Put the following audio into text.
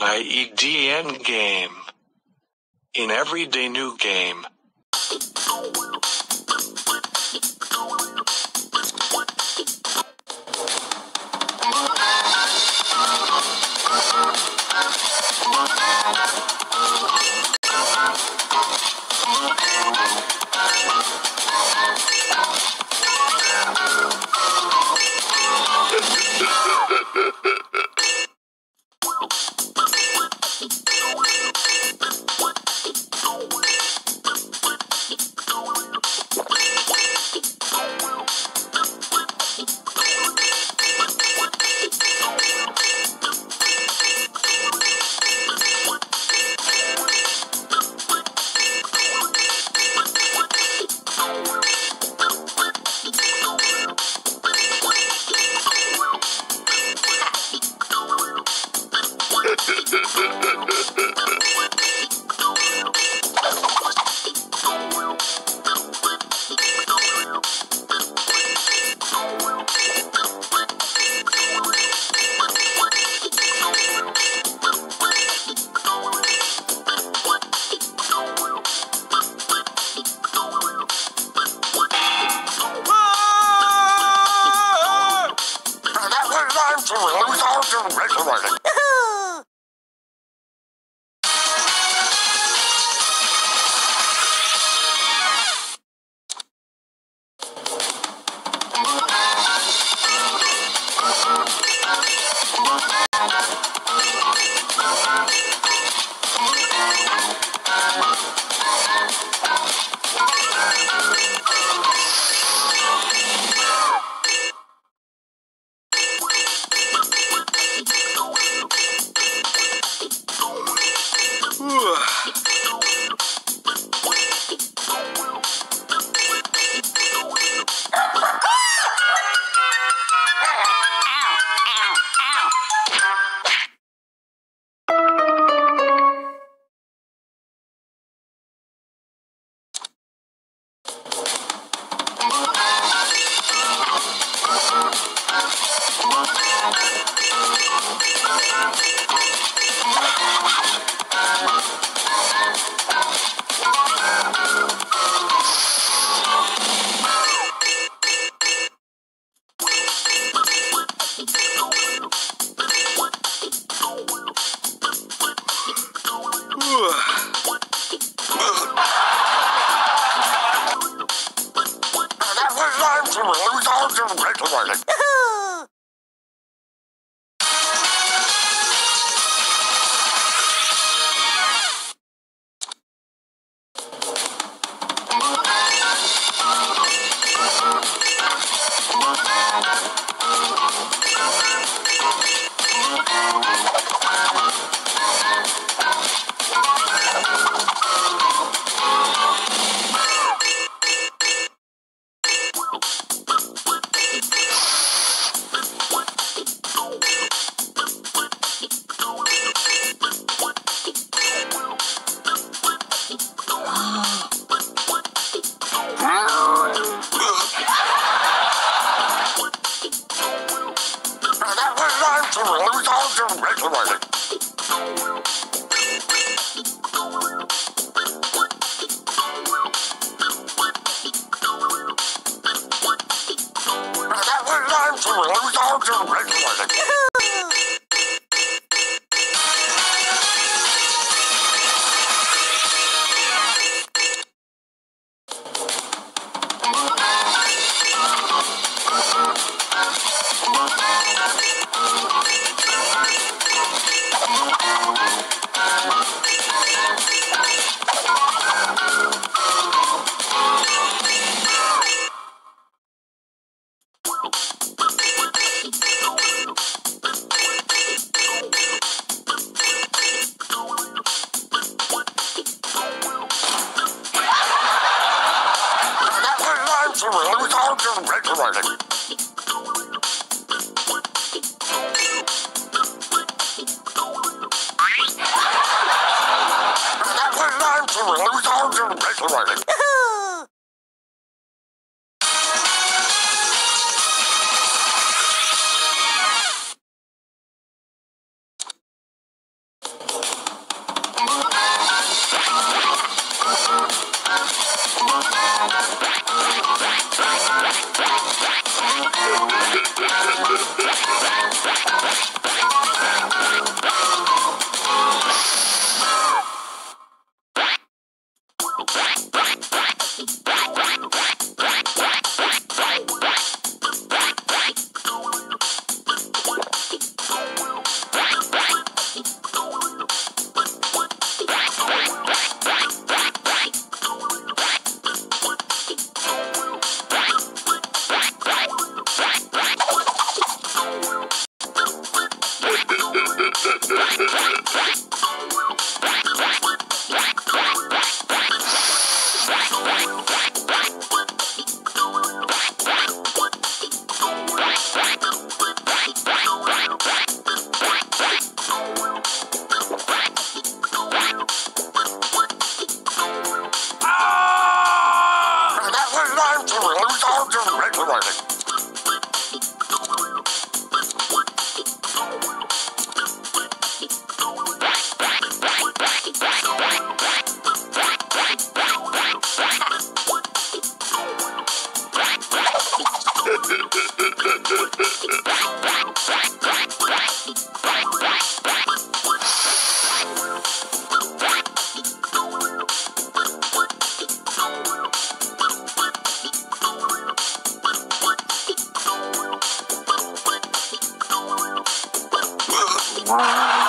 IEDN game. In everyday new game. Oh, 我都找好几个快手玩了 Mr. Regularly. That was time to to regularly. release all your regulating. That was time to release all your regulating. That to